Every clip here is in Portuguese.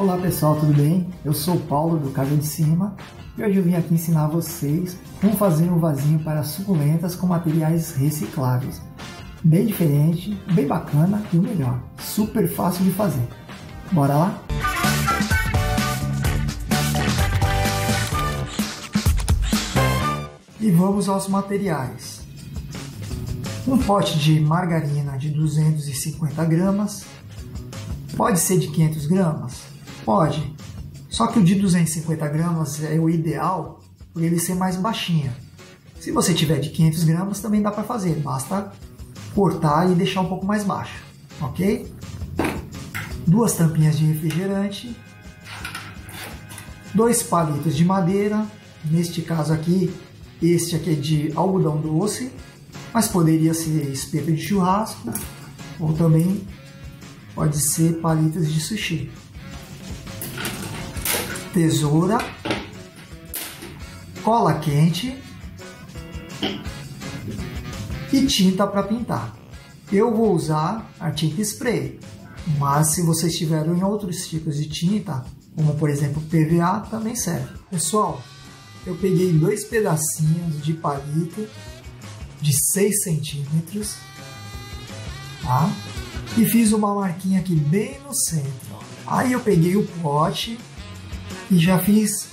Olá pessoal, tudo bem? Eu sou o Paulo do Casa de Cima e hoje eu vim aqui ensinar vocês como fazer um vasinho para suculentas com materiais recicláveis. Bem diferente, bem bacana e o melhor, super fácil de fazer. Bora lá? E vamos aos materiais. Um pote de margarina de 250 gramas, pode ser de 500 gramas, Pode. Só que o de 250 gramas é o ideal por ele ser mais baixinho. Se você tiver de 500 gramas também dá para fazer, basta cortar e deixar um pouco mais baixo, ok? Duas tampinhas de refrigerante, dois palitos de madeira, neste caso aqui, este aqui é de algodão doce, mas poderia ser espeto de churrasco ou também pode ser palitos de sushi tesoura, cola quente e tinta para pintar. Eu vou usar a tinta spray, mas se vocês tiverem outros tipos de tinta, como por exemplo PVA, também serve. Pessoal, eu peguei dois pedacinhos de palito de 6 centímetros, tá? E fiz uma marquinha aqui bem no centro. Aí eu peguei o pote e já fiz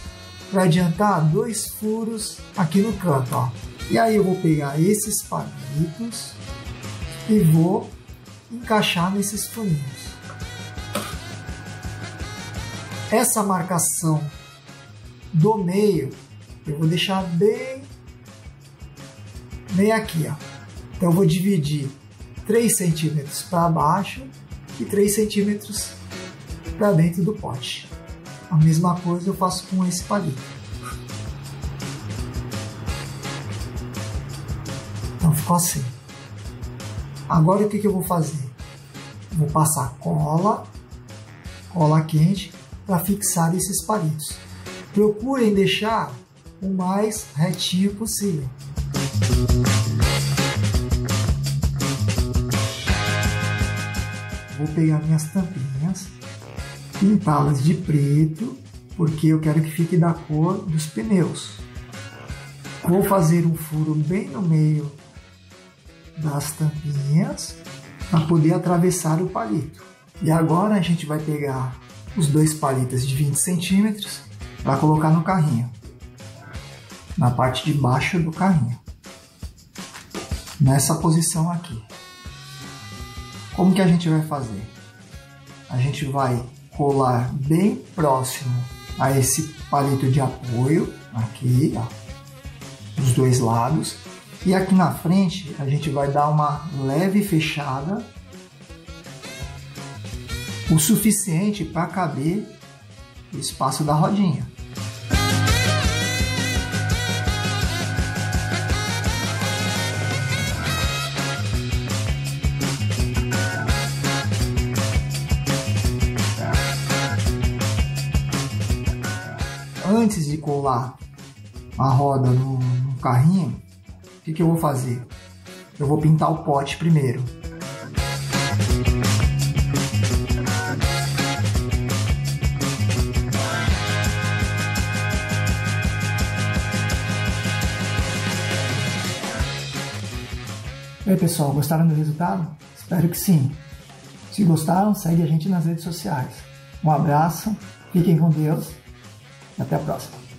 para adiantar dois furos aqui no canto, ó. E aí eu vou pegar esses palitos e vou encaixar nesses furinhos. Essa marcação do meio eu vou deixar bem bem aqui, ó. Então eu vou dividir 3 centímetros para baixo e 3 centímetros para dentro do pote. A mesma coisa eu faço com esse palito. Então ficou assim. Agora o que, que eu vou fazer? Vou passar cola, cola quente, para fixar esses palitos. Procurem deixar o mais retinho possível. Vou pegar minhas tampinhas pintá-las de preto, porque eu quero que fique da cor dos pneus. Vou fazer um furo bem no meio das tampinhas para poder atravessar o palito. E agora a gente vai pegar os dois palitos de 20 centímetros para colocar no carrinho, na parte de baixo do carrinho, nessa posição aqui. Como que a gente vai fazer? A gente vai colar bem próximo a esse palito de apoio, aqui, ó, dos dois lados. E aqui na frente a gente vai dar uma leve fechada, o suficiente para caber o espaço da rodinha. Antes de colar a roda no, no carrinho, o que, que eu vou fazer? Eu vou pintar o pote primeiro. E aí pessoal, gostaram do resultado? Espero que sim. Se gostaram, segue a gente nas redes sociais. Um abraço, fiquem com Deus até a próxima.